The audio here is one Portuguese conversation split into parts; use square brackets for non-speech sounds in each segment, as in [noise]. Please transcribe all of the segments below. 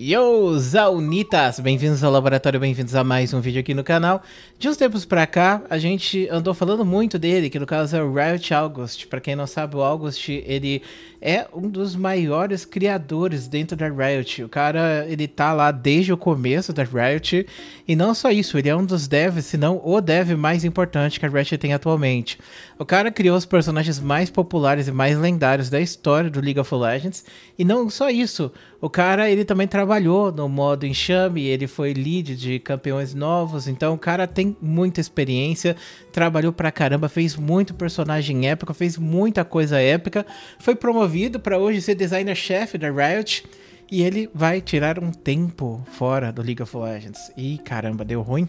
Yo, Zaunitas! Bem-vindos ao laboratório, bem-vindos a mais um vídeo aqui no canal. De uns tempos pra cá, a gente andou falando muito dele, que no caso é o Riot August. Pra quem não sabe, o August, ele é um dos maiores criadores dentro da Riot. O cara, ele tá lá desde o começo da Riot. E não só isso, ele é um dos devs, se não o dev mais importante que a Riot tem atualmente. O cara criou os personagens mais populares e mais lendários da história do League of Legends. E não só isso, o cara, ele também trabalhou no modo enxame, ele foi lead de campeões novos, então o cara tem muita experiência, trabalhou pra caramba, fez muito personagem épico, fez muita coisa épica, foi promovido para hoje ser designer-chefe da Riot. E ele vai tirar um tempo fora do League of Legends. E caramba, deu ruim?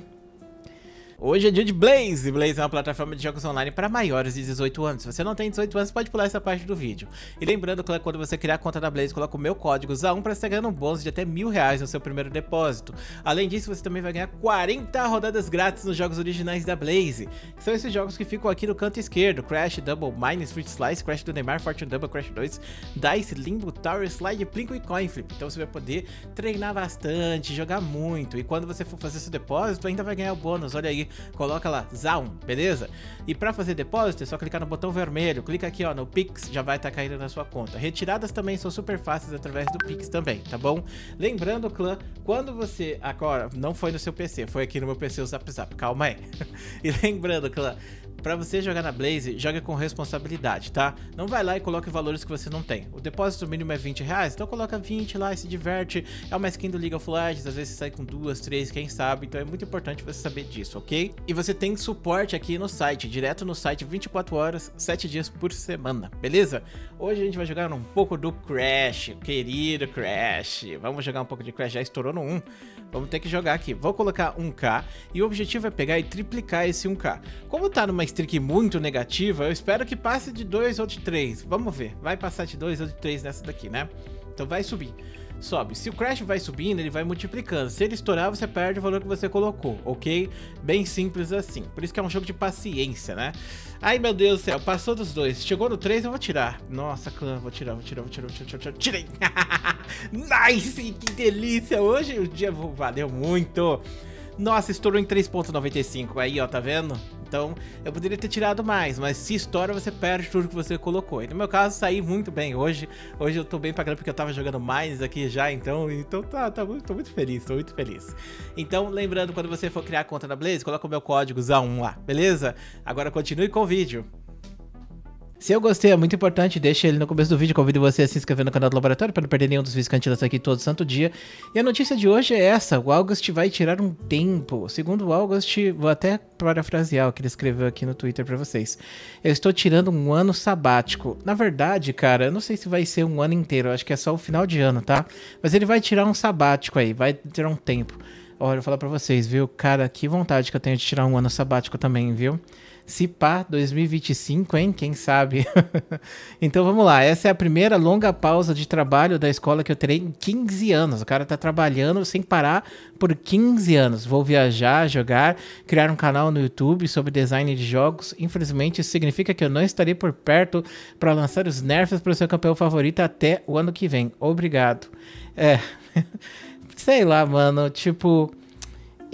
Hoje é dia de Blaze. Blaze é uma plataforma de jogos online para maiores de 18 anos. Se você não tem 18 anos, pode pular essa parte do vídeo. E lembrando que quando você criar a conta da Blaze, coloca o meu código ZA1 para você ganhar um bônus de até mil reais no seu primeiro depósito. Além disso, você também vai ganhar 40 rodadas grátis nos jogos originais da Blaze. São esses jogos que ficam aqui no canto esquerdo. Crash, Double, Mine, Street Slice, Crash do Neymar, Fortune Double, Crash 2, Dice, Limbo, Tower, Slide, Plinko e Coin Flip. Então você vai poder treinar bastante, jogar muito. E quando você for fazer seu depósito, ainda vai ganhar o bônus. Olha aí, coloca lá Zaun, beleza? E para fazer depósito é só clicar no botão vermelho, clica aqui ó no Pix, já vai estar tá caindo na sua conta. Retiradas também são super fáceis através do Pix também, tá bom? Lembrando, clã, quando você agora não foi no seu PC, foi aqui no meu PC o Zap Zap, calma aí. [laughs] e lembrando, clã, para você jogar na Blaze, joga com responsabilidade, tá? Não vai lá e coloque valores que você não tem. O depósito mínimo é 20 reais, então coloca 20 lá e se diverte. É uma skin do League of Legends, às vezes você sai com duas, três, quem sabe. Então é muito importante você saber disso, ok? E você tem suporte aqui no site, direto no site, 24 horas, 7 dias por semana, beleza? Hoje a gente vai jogar um pouco do Crash, querido Crash. Vamos jogar um pouco de Crash, já estourou no 1. Vamos ter que jogar aqui. Vou colocar 1k e o objetivo é pegar e triplicar esse 1k. Como tá numa streak muito negativa, eu espero que passe de 2 ou de 3. Vamos ver. Vai passar de 2 ou de 3 nessa daqui, né? Então vai subir sobe. Se o Crash vai subindo, ele vai multiplicando. Se ele estourar, você perde o valor que você colocou, ok? Bem simples assim. Por isso que é um jogo de paciência, né? Ai, meu Deus do céu, passou dos dois. Chegou no 3, eu vou tirar. Nossa, clã, vou tirar, vou tirar, vou tirar, vou tirar, vou tirar. Tirei! [laughs] nice! Que delícia! Hoje o dia valeu muito. Nossa, estourou em 3.95. Aí, ó, tá vendo? Então, eu poderia ter tirado mais, mas se estoura, você perde tudo que você colocou. E no meu caso, saí muito bem hoje. Hoje eu tô bem pagando porque eu tava jogando mais aqui já, então, então tá, tá tô muito feliz, tô muito feliz. Então, lembrando, quando você for criar a conta na Blaze, coloca o meu código ZA1 lá, beleza? Agora continue com o vídeo. Se eu gostei, é muito importante, deixa ele no começo do vídeo. Convido você a se inscrever no canal do Laboratório para não perder nenhum dos vídeos que a gente lança aqui todo santo dia. E a notícia de hoje é essa: o August vai tirar um tempo. Segundo o August, vou até parafrasear o que ele escreveu aqui no Twitter para vocês. Eu estou tirando um ano sabático. Na verdade, cara, eu não sei se vai ser um ano inteiro, acho que é só o final de ano, tá? Mas ele vai tirar um sabático aí, vai tirar um tempo. Olha, eu vou falar pra vocês, viu? Cara, que vontade que eu tenho de tirar um ano sabático também, viu? Se pá, 2025, hein? Quem sabe? [laughs] então vamos lá. Essa é a primeira longa pausa de trabalho da escola que eu terei em 15 anos. O cara tá trabalhando sem parar por 15 anos. Vou viajar, jogar, criar um canal no YouTube sobre design de jogos. Infelizmente, isso significa que eu não estarei por perto para lançar os nerfs para o seu campeão favorito até o ano que vem. Obrigado. É. [laughs] Sei lá, mano. Tipo.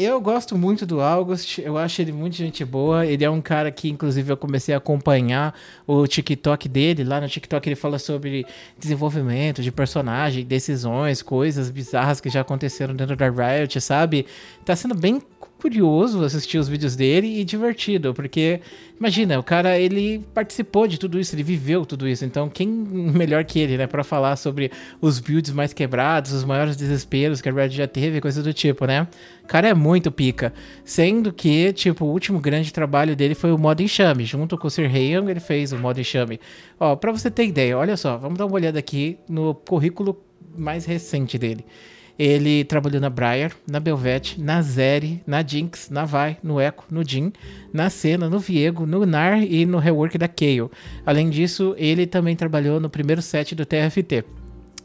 Eu gosto muito do August, eu acho ele muito gente boa. Ele é um cara que, inclusive, eu comecei a acompanhar o TikTok dele. Lá no TikTok ele fala sobre desenvolvimento de personagem, decisões, coisas bizarras que já aconteceram dentro da Riot, sabe? Tá sendo bem curioso assistir os vídeos dele e divertido, porque imagina, o cara ele participou de tudo isso, ele viveu tudo isso. Então, quem [laughs] melhor que ele, né, para falar sobre os builds mais quebrados, os maiores desesperos que a Red já teve, coisa do tipo, né? O cara é muito pica, sendo que, tipo, o último grande trabalho dele foi o modo enxame, junto com o Sir Heian, ele fez o modo enxame. Ó, para você ter ideia, olha só, vamos dar uma olhada aqui no currículo mais recente dele. Ele trabalhou na Briar, na Belvete, na Zeri, na Jinx, na Vai, no Echo, no Jin, na Senna, no Viego, no Nar e no rework da Kayle. Além disso, ele também trabalhou no primeiro set do TFT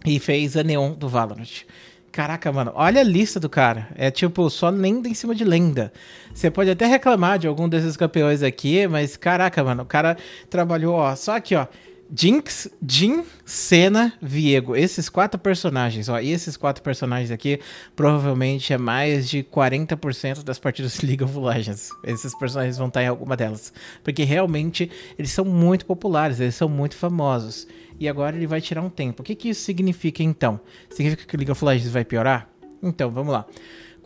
e fez a Neon do Valorant. Caraca, mano, olha a lista do cara. É tipo, só lenda em cima de lenda. Você pode até reclamar de algum desses campeões aqui, mas caraca, mano, o cara trabalhou, ó, só aqui, ó. Jinx, Jin, Senna, Viego. Esses quatro personagens, ó. E esses quatro personagens aqui, provavelmente é mais de 40% das partidas League of Legends. Esses personagens vão estar em alguma delas. Porque realmente eles são muito populares, eles são muito famosos. E agora ele vai tirar um tempo. O que, que isso significa então? Significa que o League of Legends vai piorar? Então, vamos lá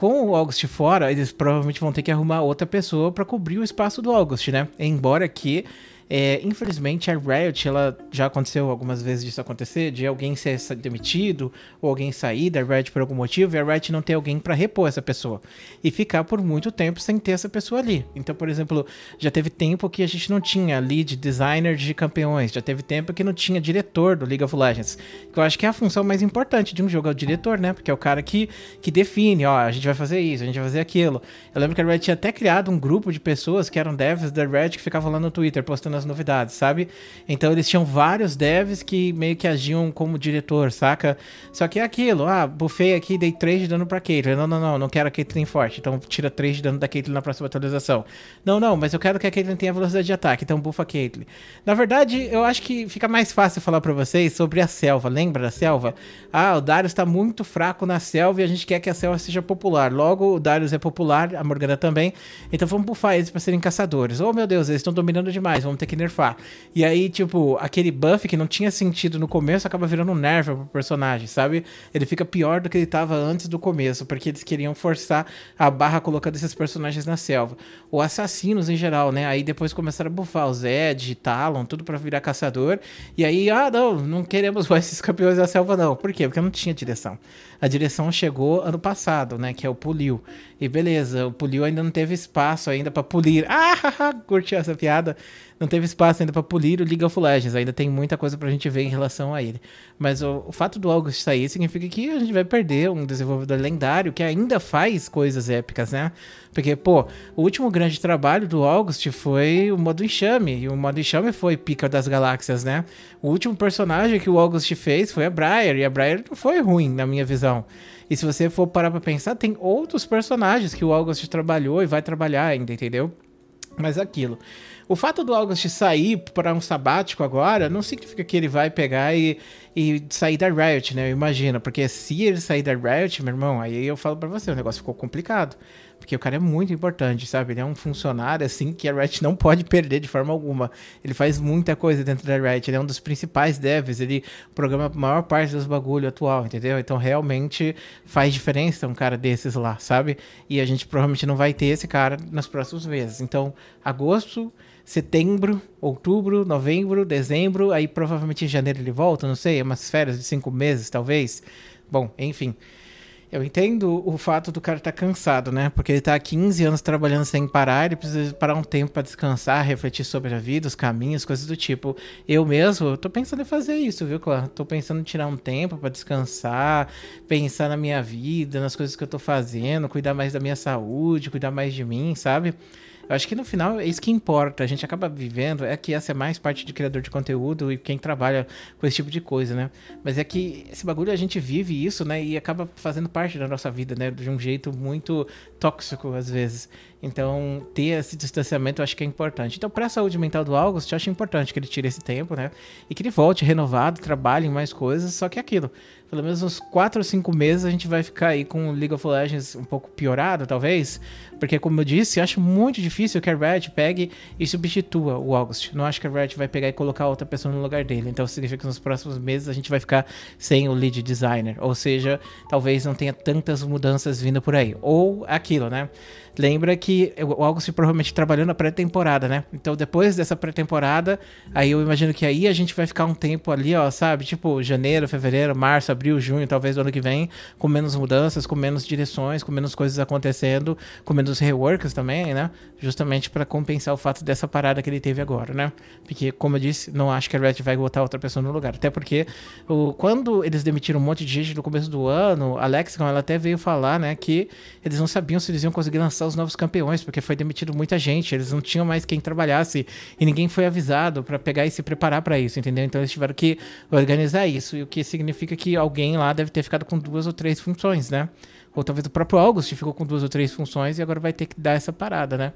com o August fora, eles provavelmente vão ter que arrumar outra pessoa para cobrir o espaço do August, né? Embora que é, infelizmente, a Riot, ela já aconteceu algumas vezes disso acontecer, de alguém ser demitido ou alguém sair da Riot por algum motivo e a Riot não ter alguém para repor essa pessoa e ficar por muito tempo sem ter essa pessoa ali. Então, por exemplo, já teve tempo que a gente não tinha lead designer de campeões, já teve tempo que não tinha diretor do League of Legends, que eu acho que é a função mais importante de um jogo é o diretor, né? Porque é o cara que, que define, ó, a gente vai fazer isso, a gente vai fazer aquilo. Eu lembro que a Riot tinha até criado um grupo de pessoas que eram devs da Riot que ficavam lá no Twitter postando novidades, sabe? Então eles tinham vários devs que meio que agiam como diretor, saca? Só que é aquilo, ah, bufei aqui, dei 3 de dano pra Caitlyn. Não, não, não, não quero a Caitlyn forte, então tira 3 de dano da Caitlyn na próxima atualização. Não, não, mas eu quero que a Caitlyn tenha velocidade de ataque, então bufa a Caitlyn. Na verdade, eu acho que fica mais fácil falar pra vocês sobre a selva. Lembra da selva? Ah, o Darius tá muito fraco na selva e a gente quer que a selva seja popular. Logo, o Darius é popular, a Morgana também. Então vamos bufar eles pra serem caçadores. Oh meu Deus, eles estão dominando demais, vamos ter que nerfar. E aí, tipo, aquele buff que não tinha sentido no começo acaba virando um nerf pro personagem, sabe? Ele fica pior do que ele tava antes do começo, porque eles queriam forçar a barra colocando esses personagens na selva. Ou assassinos em geral, né? Aí depois começaram a buffar o Zed, Talon, tudo para virar caçador. E aí, ah, não, não queremos mais esses campeões da selva, não. Por quê? Porque não tinha direção. A direção chegou ano passado, né? Que é o Puliu. E beleza, o Puliu ainda não teve espaço ainda para polir. [laughs] Ah, curti essa piada não teve espaço ainda para polir o League of Legends. Ainda tem muita coisa pra gente ver em relação a ele. Mas o, o fato do August sair significa que a gente vai perder um desenvolvedor lendário que ainda faz coisas épicas, né? Porque, pô, o último grande trabalho do August foi o modo enxame. E o modo enxame foi Pica das Galáxias, né? O último personagem que o August fez foi a Briar. E a Briar não foi ruim, na minha visão. E se você for parar pra pensar, tem outros personagens que o August trabalhou e vai trabalhar ainda, entendeu? Mas aquilo. O fato do August sair para um sabático agora não significa que ele vai pegar e, e sair da Riot, né? Imagina, porque se ele sair da Riot, meu irmão, aí eu falo para você, o negócio ficou complicado. Porque o cara é muito importante, sabe? Ele é um funcionário, assim, que a Riot não pode perder de forma alguma. Ele faz muita coisa dentro da Riot, ele é um dos principais devs, ele programa a maior parte dos bagulho atual, entendeu? Então, realmente faz diferença um cara desses lá, sabe? E a gente provavelmente não vai ter esse cara nas próximas meses. Então, agosto setembro, outubro, novembro, dezembro, aí provavelmente em janeiro ele volta, não sei, é umas férias de cinco meses, talvez. Bom, enfim. Eu entendo o fato do cara estar tá cansado, né? Porque ele tá há 15 anos trabalhando sem parar, ele precisa parar um tempo para descansar, refletir sobre a vida, os caminhos, coisas do tipo. Eu mesmo, tô pensando em fazer isso, viu, Clã? Tô pensando em tirar um tempo para descansar, pensar na minha vida, nas coisas que eu tô fazendo, cuidar mais da minha saúde, cuidar mais de mim, sabe? Eu acho que no final é isso que importa. A gente acaba vivendo, é que essa é mais parte de criador de conteúdo e quem trabalha com esse tipo de coisa, né? Mas é que esse bagulho a gente vive isso, né? E acaba fazendo parte da nossa vida, né? De um jeito muito tóxico às vezes. Então, ter esse distanciamento eu acho que é importante. Então, para a saúde mental do August, eu acho importante que ele tire esse tempo, né? E que ele volte renovado, trabalhe em mais coisas. Só que é aquilo. Pelo menos uns 4 ou 5 meses a gente vai ficar aí com o League of Legends um pouco piorado, talvez. Porque, como eu disse, eu acho muito difícil que a Riot pegue e substitua o August. Não acho que a Riot vai pegar e colocar outra pessoa no lugar dele. Então, significa que nos próximos meses a gente vai ficar sem o lead designer. Ou seja, talvez não tenha tantas mudanças vindo por aí. Ou aquilo, né? Lembra que o August provavelmente trabalhou na pré-temporada, né? Então depois dessa pré-temporada, aí eu imagino que aí a gente vai ficar um tempo ali, ó, sabe? Tipo janeiro, fevereiro, março, abril, junho, talvez do ano que vem, com menos mudanças, com menos direções, com menos coisas acontecendo, com menos reworks também, né? Justamente para compensar o fato dessa parada que ele teve agora, né? Porque, como eu disse, não acho que a Red vai botar outra pessoa no lugar. Até porque o, quando eles demitiram um monte de gente no começo do ano, a Lexicon, ela até veio falar, né, que eles não sabiam se eles iam conseguir lançar os novos campeões, porque foi demitido muita gente, eles não tinham mais quem trabalhasse e ninguém foi avisado para pegar e se preparar para isso, entendeu? Então eles tiveram que organizar isso, e o que significa que alguém lá deve ter ficado com duas ou três funções, né? Ou talvez o próprio August ficou com duas ou três funções e agora vai ter que dar essa parada, né?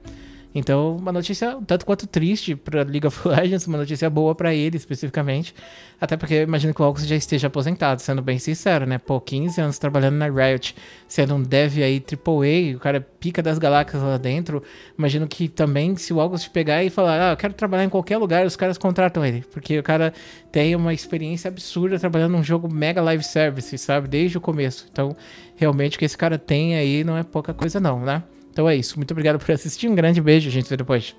Então, uma notícia tanto quanto triste para League of [laughs] Legends, uma notícia boa para ele especificamente. Até porque eu imagino que o August já esteja aposentado, sendo bem sincero, né? Pô, 15 anos trabalhando na Riot, sendo um dev aí AAA, o cara pica das galáxias lá dentro. Imagino que também, se o August pegar e falar, ah, eu quero trabalhar em qualquer lugar, os caras contratam ele. Porque o cara tem uma experiência absurda trabalhando num jogo mega live service, sabe? Desde o começo. Então, realmente, o que esse cara tem aí não é pouca coisa, não, né? Então é isso. Muito obrigado por assistir. Um grande beijo. A gente se vê depois.